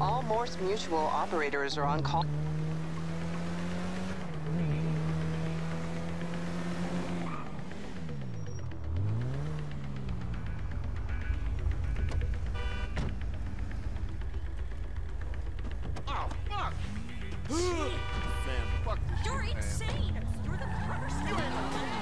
All Morse Mutual operators are on call. Oh, You're insane! You're the person.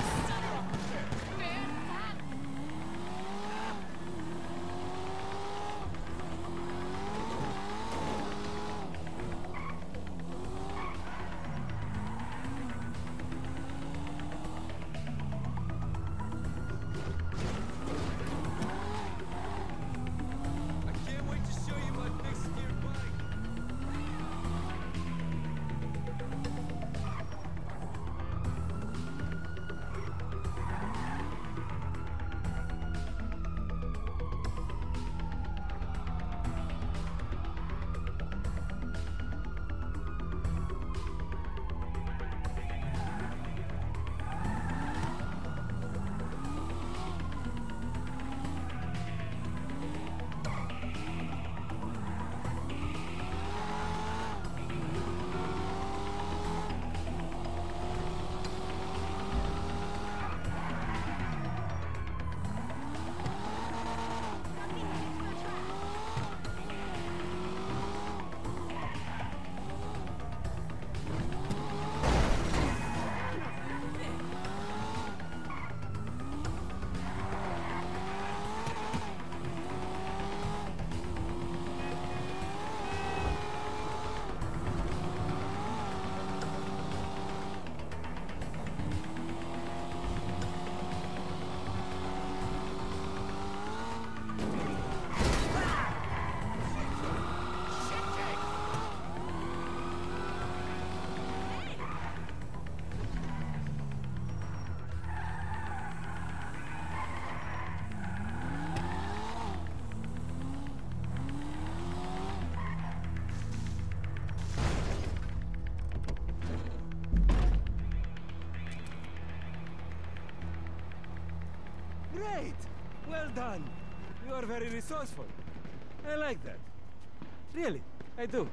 Great! Well done. You are very resourceful. I like that. Really, I do.